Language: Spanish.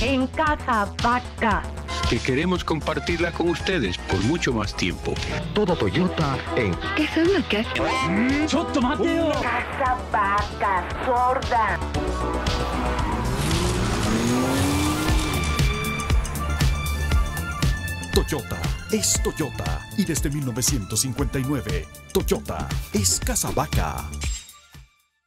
en Casa Vaca. Que queremos compartirla con ustedes por mucho más tiempo. Todo Toyota en Casa Vaca. Casa Vaca, sorda. Toyota es Toyota y desde 1959 Toyota es Casavaca.